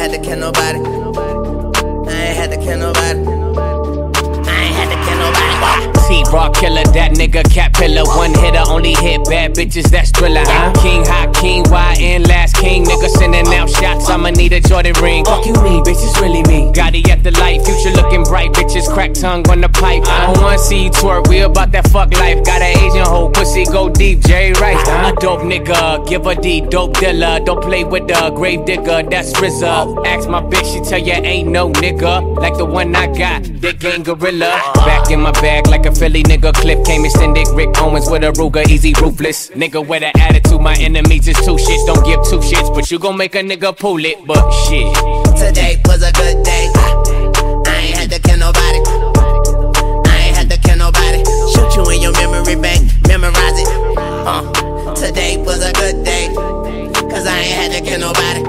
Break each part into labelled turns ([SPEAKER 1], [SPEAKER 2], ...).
[SPEAKER 1] had to kill nobody. I ain't had to kill nobody. I ain't had to kill nobody.
[SPEAKER 2] T-Rock killer, that nigga cat pillar. One hitter, only hit bad bitches, that's thriller. I'm king, hot king, why in last king? Nigga sending out shots, I'ma need a Jordan ring. Fuck you, me, bitches, really me. Gotti at the light, future looking bright, bitches, crack tongue on the pipe. I don't wanna see you twerk, we about that fuck life. Got an Asian hoe deep, Jerry Rice. A dope nigga, give a D, dope dealer. Don't play with the grave digger, that's RZA. Ask my bitch, she tell ya ain't no nigga. Like the one I got, Dick Gang Gorilla. Back in my bag like a Philly nigga. Clip came extended, Rick Owens with a Ruger, easy ruthless. Nigga with an attitude, my enemies is two shits. Don't give two shits, but you gon' make a nigga pull it. But shit.
[SPEAKER 1] Today was a good to kill nobody.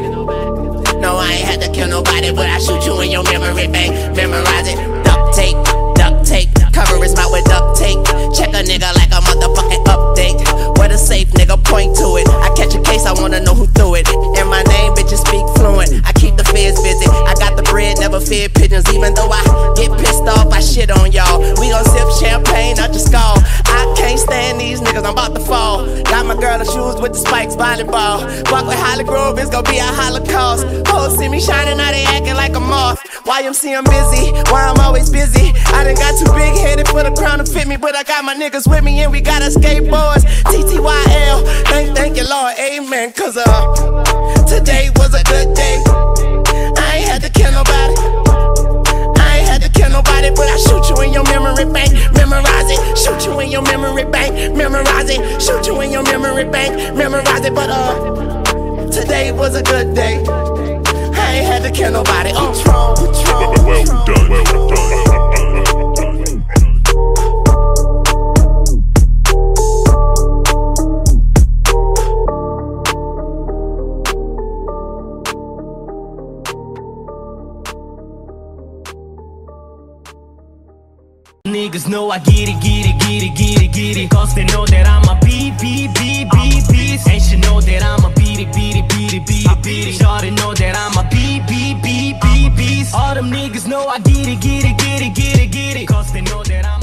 [SPEAKER 1] No, I ain't had to kill nobody, but I shoot you in your memory bank, memorize it. Duct tape, duct tape, cover his mouth with duct tape. Check a nigga like a motherfucking update. Where the safe nigga point to it. I catch a case, I wanna know who threw it. And my name, bitches speak fluent. I keep the feds busy. I got the bread, never fed pigeons. Even though I get pissed off, I shit on y'all. We gon' sip champagne out your skull. I can't stand these niggas, I'm about to fall. My girl the shoes with the spikes, volleyball. Walk with Hollygrove, it's gon' be a holocaust. Hoes see me shining, now they acting like a moth. YMC, I'm busy. Why I'm always busy. I done got too big headed for the crown to fit me, but I got my niggas with me and we got our skateboards. TTYL, thank, thank you, Lord, amen. Cause uh, today was a good bank. But uh, today was a good day. I ain't had to kill nobody. Uh, Patron, Patron,
[SPEAKER 3] Well done, well done.
[SPEAKER 4] Niggas know I get it, get it, get it, get it, get it. Cause they know that I'm a All them niggas know I get it, get it, get it, get it, get it. Cause they know that